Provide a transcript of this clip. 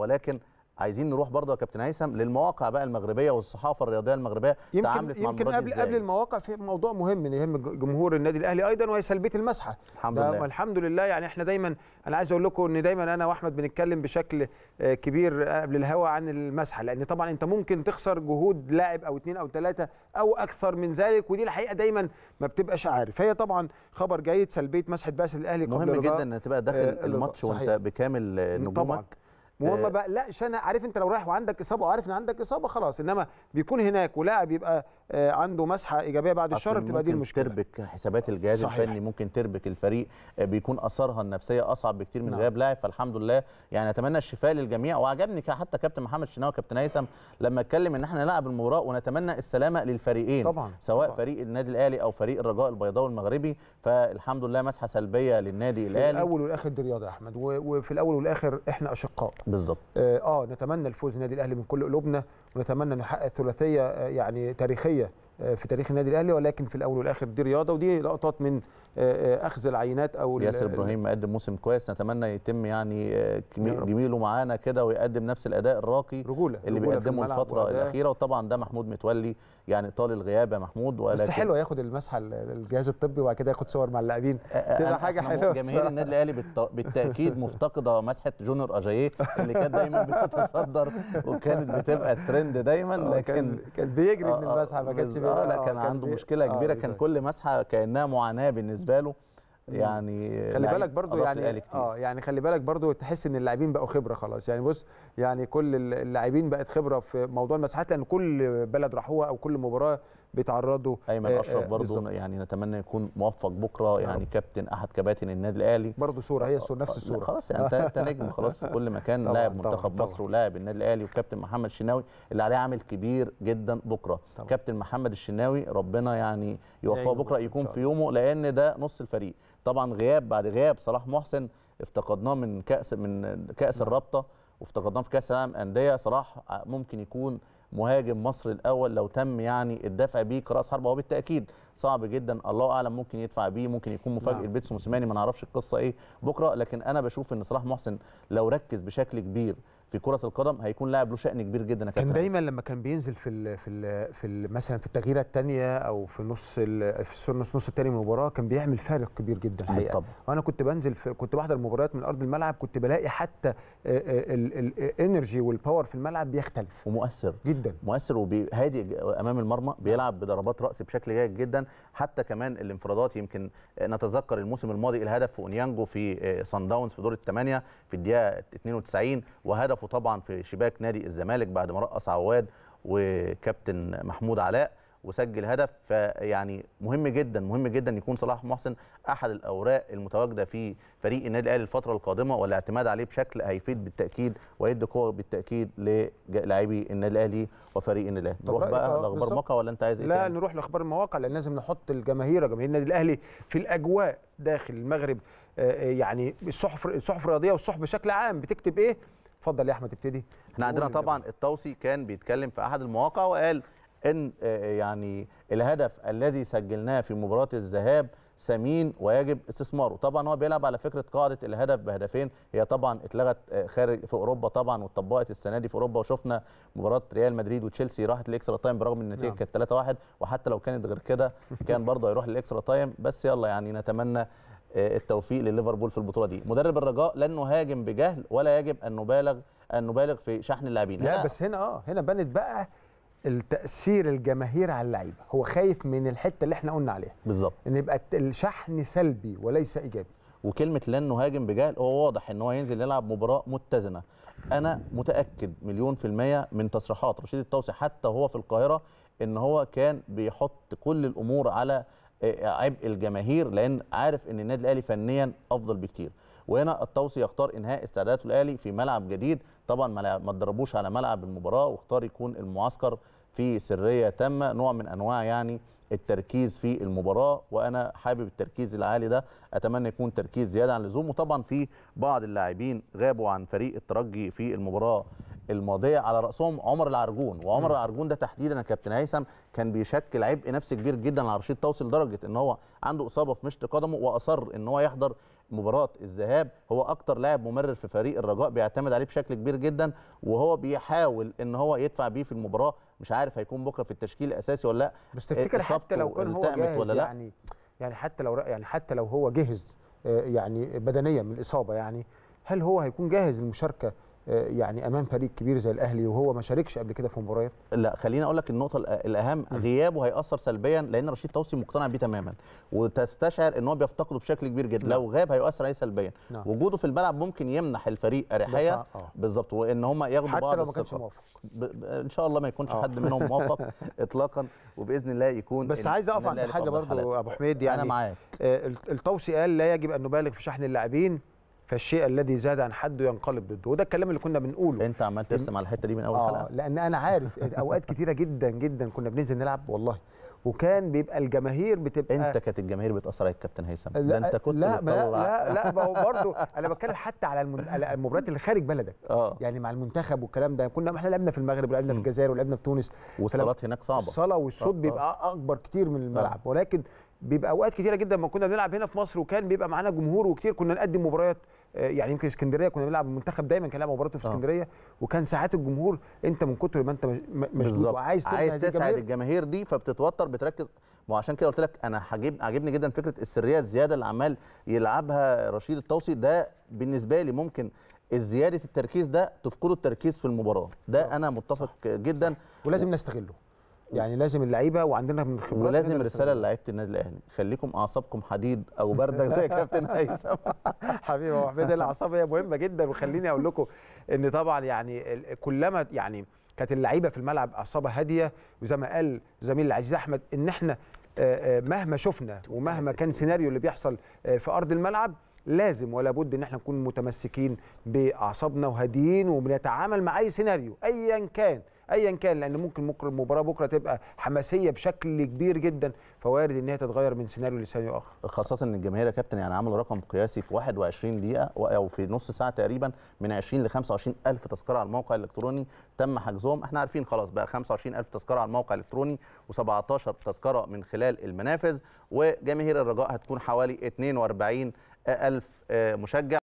ولكن عايزين نروح برضه يا كابتن هيثم للمواقع بقى المغربية والصحافة الرياضية المغربية يمكن تعاملت مع يمكن قبل؟ قبل المواقع في موضوع مهم يهم جمهور النادي الأهلي أيضا وهي سلبية المسحة الحمد لله. الحمد لله يعني إحنا دايما أنا عايز أقول لكم إن دايما أنا وأحمد بنتكلم بشكل آه، كبير قبل الهوا عن المسحة لأن طبعا أنت ممكن تخسر جهود لاعب أو اثنين أو ثلاثة أو أكثر من ذلك ودي الحقيقة دايما ما بتبقاش عارف هي طبعا خبر جيد سلبية مسحة بعثه الأهلي مهم. جدا ان تبقى داخل آه، الماتش. وأنت بكامل آه، طبعا نجومك وما آه. بقلقش أنا عارف أنت لو رايح وعندك إصابة وعارف إن عندك إصابة خلاص إنما بيكون هناك ولاعب يبقى آه، عنده مسحة إيجابية بعد أصل بتبقى دي المشكلة تربك حسابات الجهاز صحيح. الفني ممكن تربك الفريق آه، بيكون أثرها النفسية أصعب بكتير من نعم. غياب لاعب فالحمد لله يعني أتمنى الشفاء للجميع وعجبني حتى كابتن محمد شناوي وكابتن هيثم لما اتكلم إن إحنا نلعب المباراة ونتمنى السلامة للفريقين طبعاً، سواء طبعاً. فريق النادي الأهلي أو فريق الرجاء البيضاوي المغربي فالحمد لله مسحة سلبية للنادي في الأهلي الأول والآخر دي رياضه يا أحمد وفي الأول والآخر إحنا أشقاء بالظبط. آه آه، نتمنى الفوز النادي الأهلي من كل قلوبنا ونتمنى نحقق ثلاثية آه، يعني تاريخية آه، في تاريخ النادي الأهلي ولكن في الأول والآخر دي رياضة ودي لقطات من أخذ العينات أو ياسر إبراهيم مقدم موسم كويس نتمنى يتم يعني آه،. جميله معانا كده ويقدم نفس الأداء الراقي رجولة اللي رجولة بيقدمه الفترة. الأخيرة وطبعا ده محمود متولي يعني طال الغياب يا محمود ولكن بس حلو ياخد المسحه ال- الجهاز الطبي وبعد كده ياخد صور مع اللاعبين تبقى حاجة حلوة جماهير. النادي الأهلي بالت- بالتأكيد مفتقدة مسحة جونيور أجاييه اللي كانت دايما بتتصدر وكانت بتبقى الترند دايما آه، لكن كان بيجري من آه، آه، المسحه ما كانش لا آه، كان عنده مشكلة آه، كبيره كان. كل مسحة كأنها معاناة بالنسبة له يعني خلي بالك برضو يعني. آه يعني خلي بالك برضو تحس إن اللاعبين بقوا خبرة خلاص يعني بص يعني كل اللاعبين بقت خبرة في موضوع المساحات لأن كل بلد راحوها أو كل مباراة بيتعرضوا أيمن آه، أشرف آه، برضه. يعني نتمنى يكون موفق بكرة يعني كابتن أحد كباتن النادي الأهلي. برضو صورة هي الصورة نفس لا الصورة. خلاص يعني انت أنت نجم خلاص في كل مكان. لاعب منتخب. مصر ولاعب النادي الأهلي وكابتن محمد شناوي اللي عليه عامل كبير جدا بكرة. طبعاً. كابتن محمد الشناوي ربنا يعني يوفقه بكرة يكون في يومه لأن ده نص الفريق. طبعا غياب بعد غياب صلاح محسن افتقدناه من كاس من كأس الرابطة وافتقدناه في كأس العالم انديه صلاح ممكن يكون مهاجم مصر الأول لو تم يعني الدفع بيه كراس حربة هو بالتاكيد صعب جدا الله أعلم ممكن يدفع بيه ممكن يكون مفاجاه نعم. بيتسو موسيماني ما نعرفش القصة إيه بكرة لكن أنا بشوف إن صلاح محسن لو ركز بشكل كبير في كرة القدم هيكون لاعب له شأن كبير جدا يا كان دايما لما كان بينزل في ال في ال في ال مثلا في التغييرة الثانية أو في نص في النص نص الثاني من المباراة كان بيعمل فارق كبير جدا الحقيقة. بالطبع. وأنا كنت بنزل في كنت بحضر مباريات من أرض الملعب كنت بلاقي حتى ال energy وال power في الملعب بيختلف. ومؤثر. جدا. مؤثر وهادي أمام المرمى بيلعب بضربات رأس بشكل جيد جدا. حتى كمان الانفرادات يمكن نتذكر الموسم الماضي الهدف في اونيانجو في صن داونز في دور الثمانية في الدقيقة 92 وهدفه طبعا في شباك نادي الزمالك بعد ما رقص عواد وكابتن محمود علاء وسجل هدف فيعني مهم جدا مهم جدا يكون صلاح محسن أحد الأوراق المتواجدة في فريق النادي الأهلي الفترة القادمة والاعتماد عليه بشكل هيفيد بالتأكيد ويدي قوة بالتأكيد للاعبي النادي الأهلي وفريق النادي الأهلي نروح بقى آه، لأخبار. مكه ولا أنت عايز إيه لا تاني؟ نروح لأخبار المواقع لأن لازم نحط الجماهير جماهير النادي الأهلي في الأجواء داخل المغرب آه، آه، يعني الصحف الصحف الرياضيه والصحف بشكل عام بتكتب إيه اتفضل يا أحمد ابتدي. إحنا عندنا طبعا الطوسي كان بيتكلم في أحد المواقع وقال إن آه، يعني الهدف الذي سجلناه في مباراة الذهاب ثمين ويجب استثماره. طبعا هو بيلعب على فكرة قاعدة الهدف بهدفين. هي طبعا اتلغت آه، خارج في أوروبا طبعا واتطبقت السنة دي في أوروبا وشفنا مباراة ريال مدريد وتشيلسي راحت ال extra time برغم إن النتيجة نعم. كانت 3-1 وحتى لو كانت غير كده كان برضه هيروح لل extra time. بس يلا يعني نتمنى آه، التوفيق لليفربول في البطولة دي. مدرب الرجاء لن نهاجم بجهل ولا يجب أن نبالغ أن نبالغ في شحن اللاعبين. لا هنا بس هنا آه هنا بانت بقى التأثير الجماهير على اللعيبة. هو خايف من الحتة اللي إحنا قلنا عليها. بالظبط. إن يبقى الشحن سلبي وليس إيجابي. وكلمة لن نهاجم بجهل هو واضح إن هو ينزل يلعب مباراة متزنة. أنا متأكد مليون في المية من تصريحات رشيد الطوسي حتى هو في القاهرة إن هو كان بيحط كل الأمور على آه، عبء الجماهير لأن عارف إن النادي الأهلي فنيا أفضل بكتير. وهنا الطوسي يختار إنهاء استعداداته الاهلي في ملعب جديد. طبعا ما تدربوش على ملعب المباراة واختار يكون المعسكر في سرية تامة نوع من أنواع يعني التركيز في المباراة. وأنا حابب التركيز العالي ده أتمنى يكون تركيز زيادة عن اللزوم. وطبعا في بعض اللاعبين غابوا عن فريق الترجي في المباراة الماضية على رأسهم عمر العرجون. وعمر العرجون ده تحديدا يا كابتن هيثم كان بيشكل عبء نفسي كبير جدا على رشيد توصل لدرجة إن هو عنده إصابة في مشط قدمه وأصر إن هو يحضر مباراة الذهاب. هو أكتر لاعب ممرر في فريق الرجاء بيعتمد عليه بشكل كبير جدا وهو بيحاول إن هو يدفع بيه في المباراة. مش عارف هيكون بكرة في التشكيل الاساسي ولا لأ. بس تفتكر حتى لو كان هو جاهز ولا لأ؟ يعني يعني حتى لو يعني حتى لو هو جاهز آه، يعني بدنيا من الإصابة يعني هل هو هيكون جاهز للمشاركة يعني أمام فريق كبير زي الأهلي وهو ما شاركش قبل كده في مباريات لا خليني أقول لك النقطة الأهم غيابه هيأثر سلبيا لأن رشيد توصي مقتنع بيه تماما وتستشعر إن هو بيفتقده بشكل كبير جدا نعم. لو غاب هيؤثر عليه سلبيا نعم. وجوده في الملعب ممكن يمنح الفريق اريحيه آه. بالظبط وإن هم ياخدوا حتى بعض لو ما كانش. موافق ب... إن شاء الله ما يكونش آه. حد منهم موافق اطلاقا وبإذن الله يكون بس عايز أقف عند حاجة برضو. أبو حميد أنا يعني معاك آه، التوصي قال لا يجب أن نبالغ في شحن اللاعبين فالشيء الذي زاد عن حده ينقلب ضده. وده الكلام اللي كنا بنقوله. انت عمال ترسم على الحتة دي من أول آه حلقه لأن أنا عارف أوقات كتيرة جدا جدا كنا بننزل نلعب والله. وكان بيبقى الجماهير بتبقى أنت كانت الجماهير بتأثر عليك كابتن هيثم؟ لا ده أنت كنت لا لا لا, لا ما هو برضه أنا بتكلم حتى على المباريات اللي خارج بلدك. آه. يعني مع المنتخب والكلام ده. كنا إحنا لعبنا في المغرب ولعبنا في. الجزائر ولعبنا في تونس. والصالات هناك صعبة. الصلاة والصوت آه، آه. بيبقى أكبر كتير من الملعب. ولكن بيبقى أوقات كتيرة جدا ما كنا بنلعب هنا في مصر وكان بيبقى معانا جمهور وكتير. كنا نقدم مباريات آه، يعني يمكن اسكندرية كنا بنلعب المنتخب دايما كان لعب مباراته في آه. اسكندرية وكان ساعات الجمهور أنت من كتر ما أنت مش- م- مشدود بالظبط. وعايز عايز تسعد الجماهير دي فبتتوتر بتركز. ما عشان كده قلت لك أنا عاجب عاجبني جدا فكرة السرية الزيادة اللي عمال يلعبها رشيد التوصي ده بالنسبة لي ممكن زيادة التركيز ده تفقده التركيز في المباراة. ده أنا متفق جدا. ولازم نستغله. يعني لازم اللعيبة وعندنا من خبرات ولازم رسالة. لعيبه النادي الأهلي. خليكم أعصابكم حديد أو برده زي كابتن هيثم. حبيبي يا حميد الأعصاب هي مهمة جدا. وخليني أقول لكم إن طبعا يعني كلما يعني كانت اللعيبة في الملعب أعصابها هادية وزي ما قال زميلي العزيز أحمد إن إحنا آه، آه، مهما شفنا ومهما كان سيناريو اللي بيحصل آه، في أرض الملعب لازم ولا بد إن إحنا نكون متمسكين بأعصابنا وهاديين وبنتعامل مع أي سيناريو ايا كان. ايا كان لأن ممكن ممكن المباراة بكرة تبقى حماسية بشكل كبير جدا فوارد إن هي تتغير من سيناريو لسيناريو آخر. خاصة إن الجماهير يا كابتن يعني عملوا رقم قياسي في 21 دقيقة و- أو في نص ساعة تقريبا من 20 ل 25 ألف تذكرة على الموقع الإلكتروني تم حجزهم. إحنا عارفين خلاص بقى 25 ألف تذكرة على الموقع الإلكتروني و17 تذكرة من خلال المنافذ وجماهير الرجاء هتكون حوالي 42 ألف آه، مشجع.